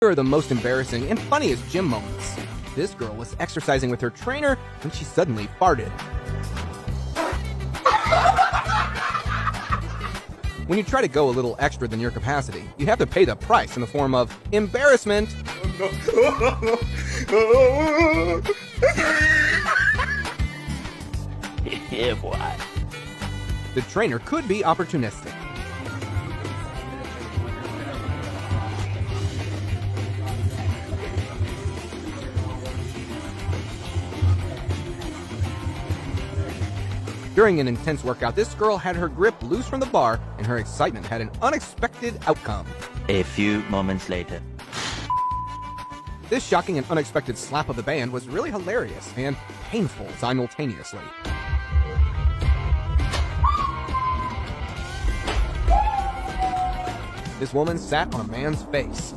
Here are the most embarrassing and funniest gym moments. This girl was exercising with her trainer when she suddenly farted. When you try to go a little extra than your capacity, you have to pay the price in the form of embarrassment. yeah, boy. The trainer could be opportunistic. During an intense workout, this girl had her grip loose from the bar, and her excitement had an unexpected outcome. A few moments later. This shocking and unexpected slap of the band was really hilarious and painful simultaneously. This woman sat on a man's face.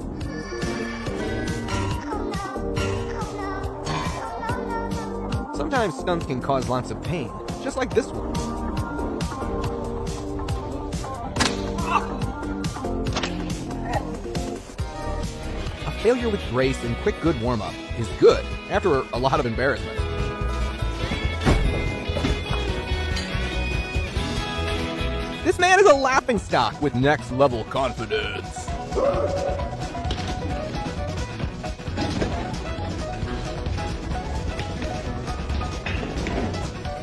Sometimes stunts can cause lots of pain, just like this one. A failure with grace and quick good warm up is good after a lot of embarrassment. This man is a laughing stock with next level confidence.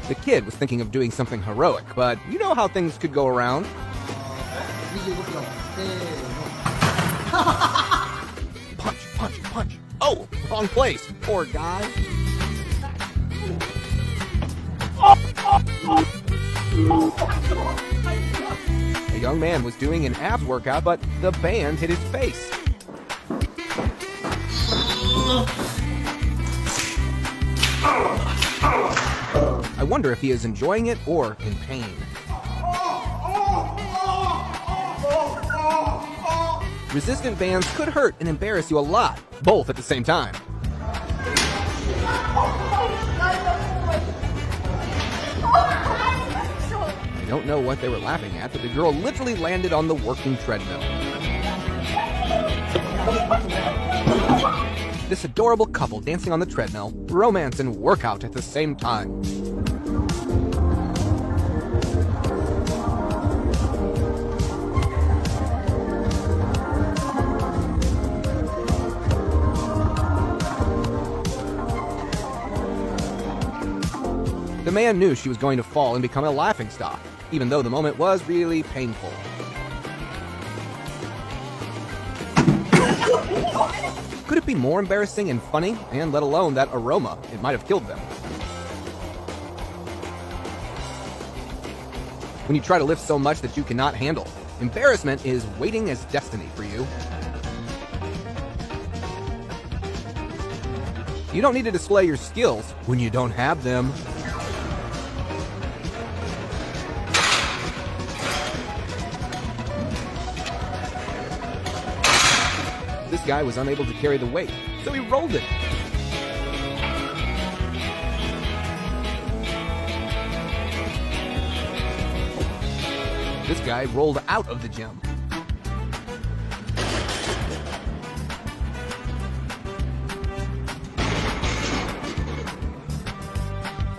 The kid was thinking of doing something heroic, but you know how things could go around. punch, punch, punch. Oh, wrong place. Poor guy. A young man was doing an abs workout, but the band hit his face. Wonder if he is enjoying it or in pain. Resistant bands could hurt and embarrass you a lot, both at the same time. I don't know what they were laughing at, but the girl literally landed on the working treadmill. This adorable couple dancing on the treadmill, romance and workout at the same time. The man knew she was going to fall and become a laughingstock, even though the moment was really painful. Could it be more embarrassing and funny, and let alone that aroma? It might have killed them. When you try to lift so much that you cannot handle, embarrassment is waiting as destiny for you. You don't need to display your skills when you don't have them. This guy was unable to carry the weight, so he rolled it. This guy rolled out of the gym.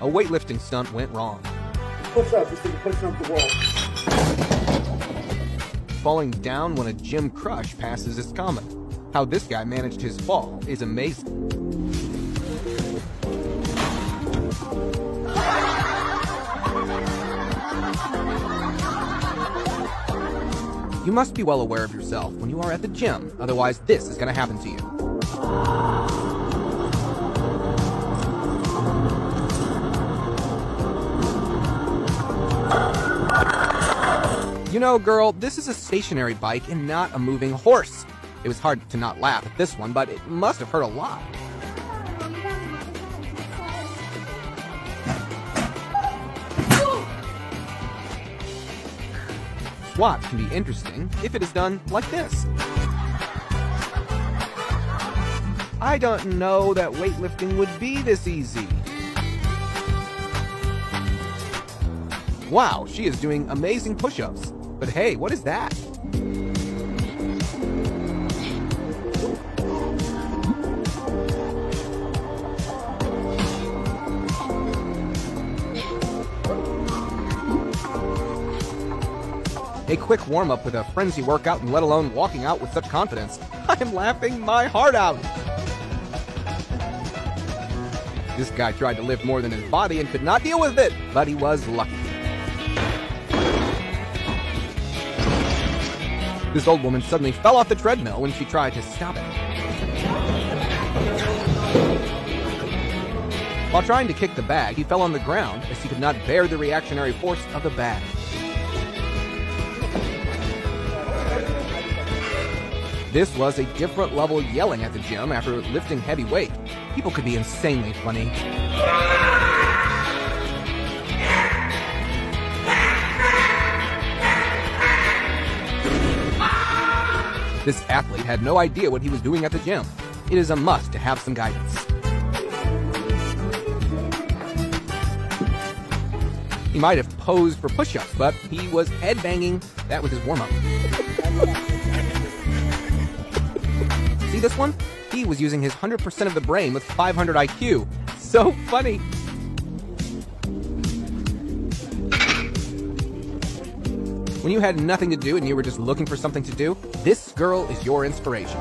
A weightlifting stunt went wrong. Push up, just push up the wall. Falling down when a gym crush passes is common. How this guy managed his fall is amazing. You must be well aware of yourself when you are at the gym, otherwise, this is going to happen to you. You know, girl, this is a stationary bike and not a moving horse. It was hard to not laugh at this one, but it must have hurt a lot. Squat can be interesting if it is done like this. I don't know that weightlifting would be this easy. Wow, she is doing amazing push ups. But hey, what is that? A quick warm up with a frenzy workout and let alone walking out with such confidence. I'm laughing my heart out. This guy tried to lift more than his body and could not deal with it, but he was lucky. This old woman suddenly fell off the treadmill when she tried to stop it. While trying to kick the bag, he fell on the ground as he could not bear the reactionary force of the bag. This was a different level yelling at the gym after lifting heavy weight. People could be insanely funny. This athlete had no idea what he was doing at the gym. It is a must to have some guidance. He might have posed for push ups, but he was headbanging. That was his warm up. See this one? He was using his 100% of the brain with 500 IQ. So funny. When you had nothing to do and you were just looking for something to do, this girl is your inspiration.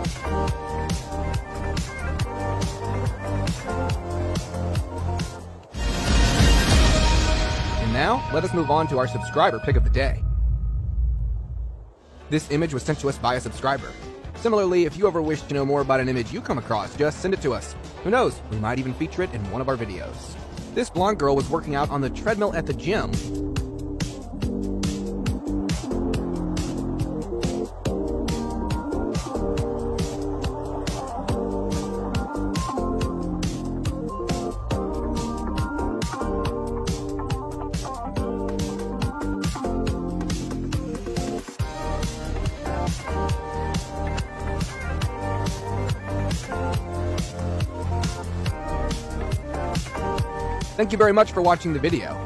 And now, let us move on to our subscriber pick of the day. This image was sent to us by a subscriber. Similarly, if you ever wish to know more about an image you come across, just send it to us. Who knows, we might even feature it in one of our videos. This blonde girl was working out on the treadmill at the gym. Thank you very much for watching the video.